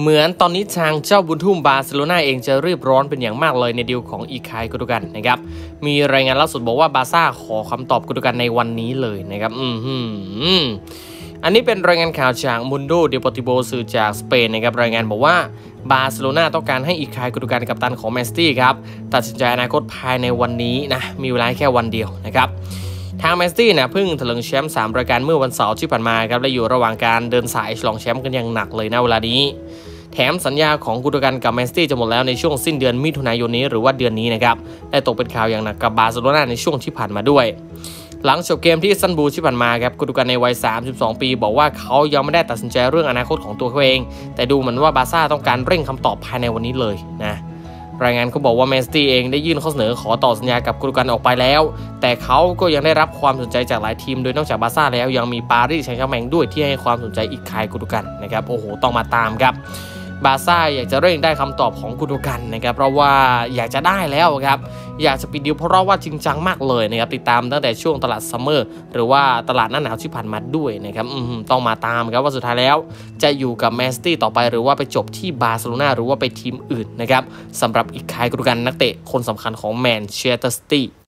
เหมือนตอนนี้ทางเจ้าบุญทุ่มบาร์เซโลนาเองจะรีบร้อนเป็นอย่างมากเลยในดีลของอิลคายกุนโดกันนะครับ มีรายงานล่าสุดบอกว่าบาร์ซ่าขอคำตอบกุนโดกันในวันนี้เลยนะครับ อืมอันนี้เป็นรายงานข่าวจากมุนโดเดปอร์ติโบสื่อจากสเปนนะครับรายงานบอกว่าบาร์เซโลนาต้องการให้อิลคายกุนโดกันกัปตันของแมนซิตี้ครับ ตัดสินใจอนาคตภายในวันนี้นะมีเวลาแค่วันเดียวนะครับ ทางแมนซิตี้เนี่ยเพิ่งเถลิงแชมป์3รายการเมื่อวันเสาร์ที่ผ่านมาครับและอยู่ระหว่างการเดินสายฉลองแชมป์กันอย่างหนักเลยนะเวลานี้ แถมสัญญาของกุนโดกันกับแมนซิตี้จะหมดแล้วในช่วงสิ้นเดือนมิถุนายนนี้หรือว่าเดือนนี้นะครับและตกเป็นข่าวอย่างหนักกับบาร์เซโลนาในช่วงที่ผ่านมาด้วย หลังจบเกมที่อิสตันบูลที่ผ่านมาครับกุนโดกันในวัย 32 ปี บอกว่าเขายังไม่ได้ตัดสินใจเรื่องอนาคตของตัวเขาเอง แต่ดูเหมือนว่าบาร์ซ่าต้องการเร่งคำตอบภายในวันนี้เลยนะรายงานเขาบอกว่าแมนซิตี้เองได้ยื่นข้อเสนอขอต่อสัญญากับกุนโดกันออกไปแล้ว แต่เขาก็ยังได้รับความสนใจจากหลายทีม โดยนอกจากบาร์ซ่าแล้วยังมีปารีสแซงต์แชร์กแมงด้วยที่ให้ความสนใจอิลคายกุนโดกันนะครับโอ้โหต้องมาตามครับ บาร์ซ่าอยากจะเร่งได้คำตอบของกุนโดกันนะครับเพราะว่าอยากจะได้แล้วครับอยากจะปิดดีลเพราะว่าจริงจังมากเลยนะครับติดตามตั้งแต่ช่วงตลาดซัมเมอร์หรือว่าตลาดหน้าหนาวที่ผ่านมาด้วยนะครับต้องมาตามครับว่าสุดท้ายแล้ว จะอยู่กับแมนซิตี้ต่อไปหรือว่าไปจบที่บาร์เซโลนาหรือว่าไปทีมอื่นนะครับสำหรับอิลคายกุนโดกันนักเตะคนสำคัญของแมนเชสเตอร์ซิตี้